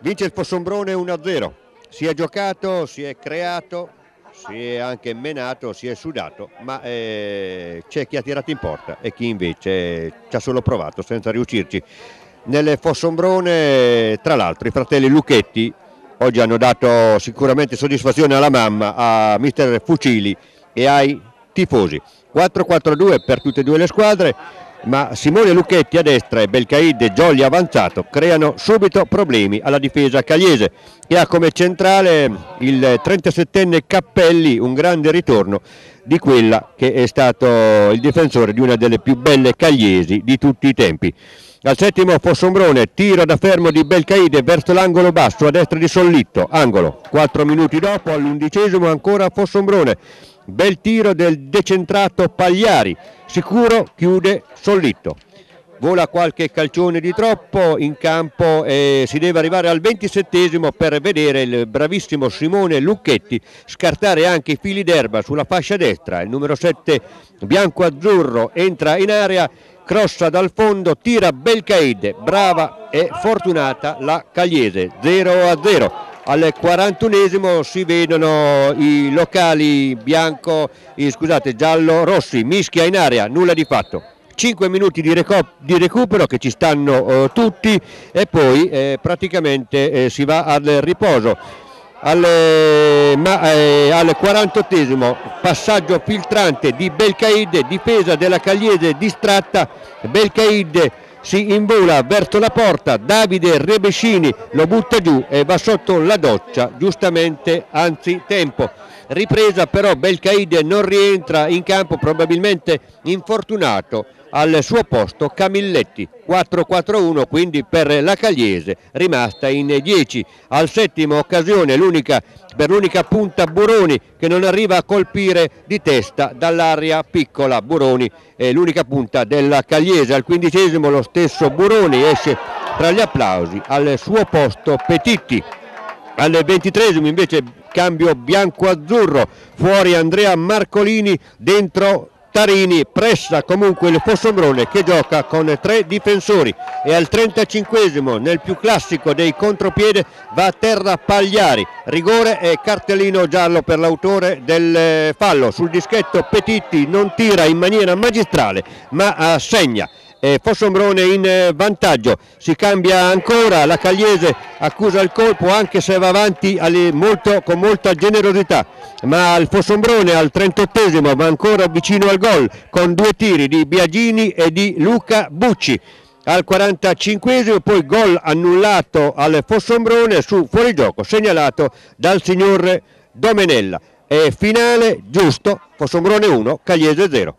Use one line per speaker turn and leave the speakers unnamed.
Vince il Fossombrone 1-0. Si è giocato, si è creato, si è anche menato, si è sudato, ma eh, c'è chi ha tirato in porta e chi invece ci ha solo provato senza riuscirci. Nel Fossombrone, tra l'altro, i fratelli Lucchetti oggi hanno dato sicuramente soddisfazione alla mamma, a mister Fucili e ai tifosi. 4-4-2 per tutte e due le squadre, ma Simone Lucchetti a destra e Belcaid Giolli avanzato creano subito problemi alla difesa cagliese che ha come centrale il 37enne Cappelli, un grande ritorno di quella che è stato il difensore di una delle più belle cagliesi di tutti i tempi. Al settimo Fossombrone, tiro da fermo di Belcaide verso l'angolo basso a destra di Sollitto, angolo. Quattro minuti dopo all'undicesimo ancora Fossombrone, bel tiro del decentrato Pagliari, sicuro chiude Sollitto. Vola qualche calcione di troppo in campo e si deve arrivare al ventisettesimo per vedere il bravissimo Simone Lucchetti scartare anche i fili d'erba sulla fascia destra. Il numero 7 bianco-azzurro entra in area crossa dal fondo, tira Belcaide, brava e fortunata la Cagliese, 0 a 0. Al 41esimo si vedono i locali bianco, scusate, giallo-rossi, mischia in area, nulla di fatto. 5 minuti di, di recupero che ci stanno eh, tutti e poi eh, praticamente eh, si va al riposo al, ma, eh, al 48esimo passaggio filtrante di Belcaide, difesa della Cagliese distratta, Belcaide si invola verso la porta, Davide Rebescini lo butta giù e va sotto la doccia, giustamente anzi tempo. Ripresa però Belcaide non rientra in campo, probabilmente infortunato al suo posto Camilletti 4-4-1 quindi per la Cagliese rimasta in 10 al settimo occasione l'unica per l'unica punta Buroni che non arriva a colpire di testa dall'area piccola. Buroni è l'unica punta della Cagliese. Al quindicesimo lo stesso Buroni esce tra gli applausi al suo posto Petitti. Al ventitresimo invece cambio bianco-azzurro. Fuori Andrea Marcolini dentro Tarini pressa comunque il Fossombrone che gioca con tre difensori. E al 35esimo nel più classico dei contropiede va a terra Pagliari, rigore e cartellino giallo per l'autore del fallo. Sul dischetto Petitti non tira in maniera magistrale ma segna eh, Fossombrone in vantaggio, si cambia ancora, la Cagliese accusa il colpo anche se va avanti molto, con molta generosità, ma il Fossombrone al 38esimo va ancora vicino al gol con due tiri di Biagini e di Luca Bucci. Al 45esimo poi gol annullato al Fossombrone su fuorigioco segnalato dal signor Domenella. E finale giusto, Fossombrone 1, Cagliese 0.